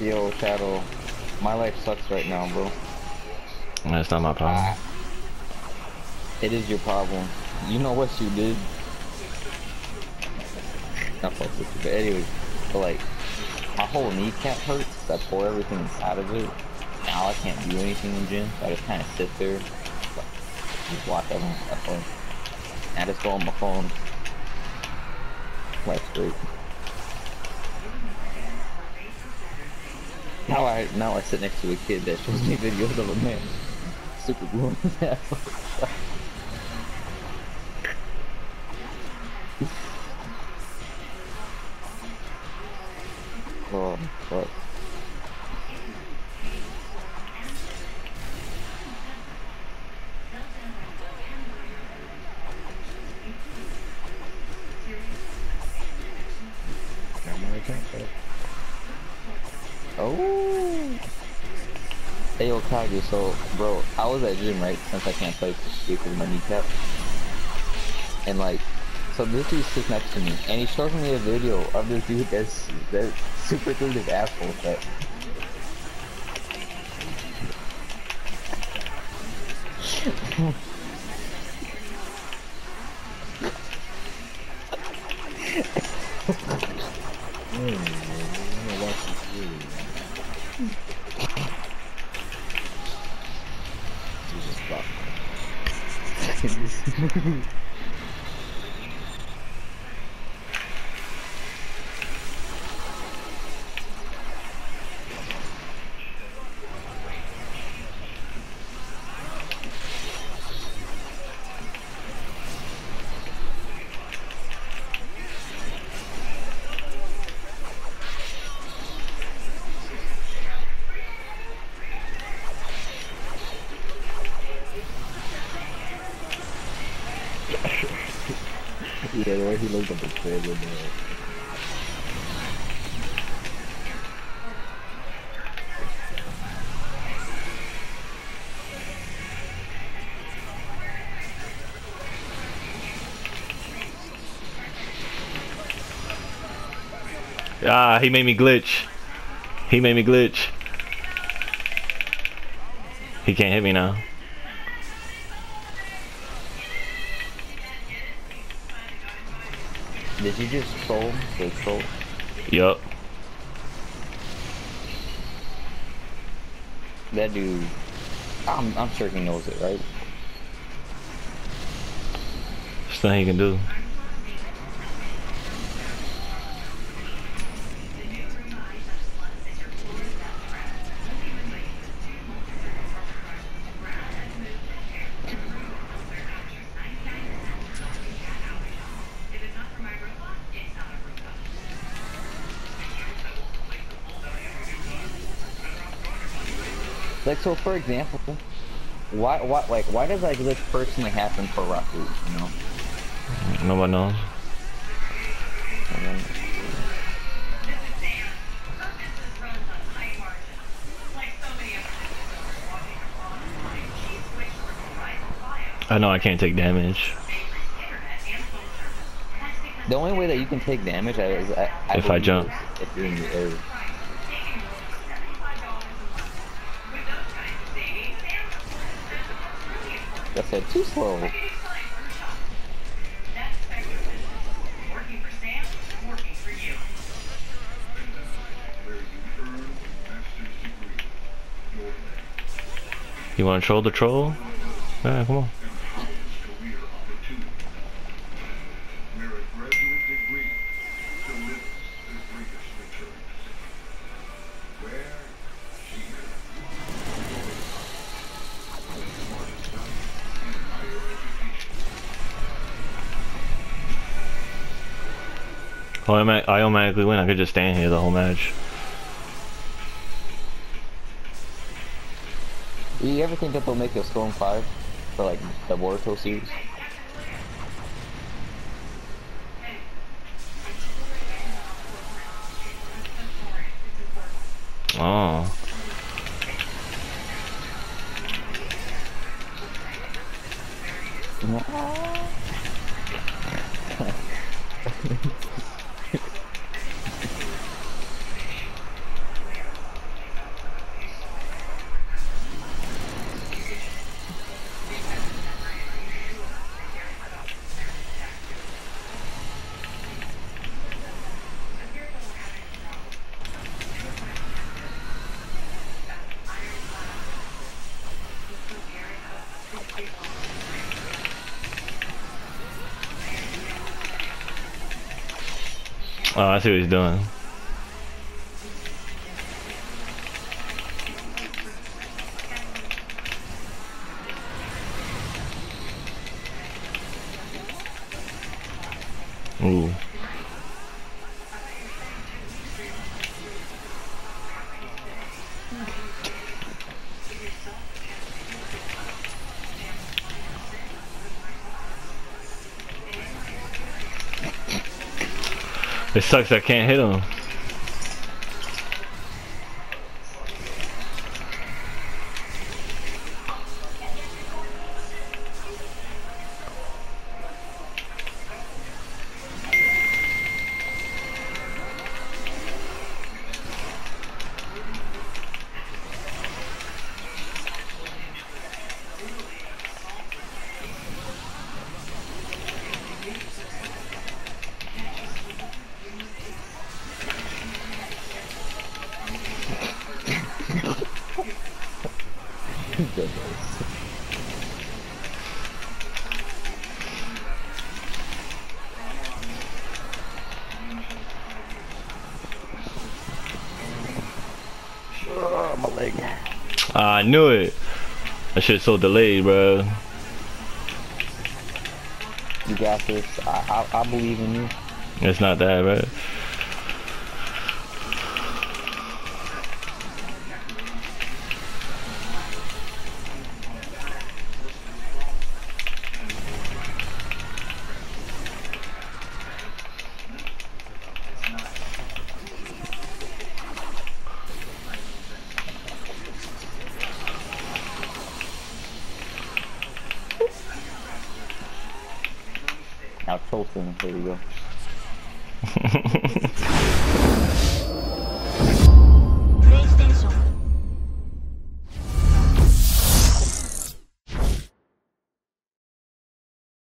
Yo, Shadow, my life sucks right now, bro. That's not my problem. Ah. It is your problem. You know what you did. Not fuck with you, but anyway, but like, my whole kneecap hurts. I tore everything inside of it. Now I can't do anything in gym. So I just kind of sit there, like, just watch everyone. I just go on my phone. Life's great. Now I now I sit next to a kid that shows me videos of a man super gluing his ass. oh fuck. Oh. Hey yo Kage, so bro, I was at gym right since I can't play because of my kneecap. And like so this dude sits next to me and he shows me a video of this dude that's that's super through his asshole that 真是。Yeah, the way he looked up his with. Ah, he made me glitch. He made me glitch. He can't hit me now. Did you just troll? The troll? Yup. That dude I'm I'm sure he knows it, right? There's nothing he can do. Like so for example, why why like why does like this personally happen for Raku, you know? Nobody knows. Then, I know I can't take damage. the only way that you can take damage is I, I If I jump. is if you're in the air. Said too slow. You want to troll the troll? Come on. I, I automatically win. I could just stand here the whole match. You ever think that they'll make a Storm 5 for like the Boruto series? Oh. Oh, I see what he's doing. Ooh. It sucks I can't hit him. Goodness. Oh, my leg. I knew it. That shit's so delayed, bro. You got this. I, I, I believe in you. It's not that, bro. Tolton, there you go.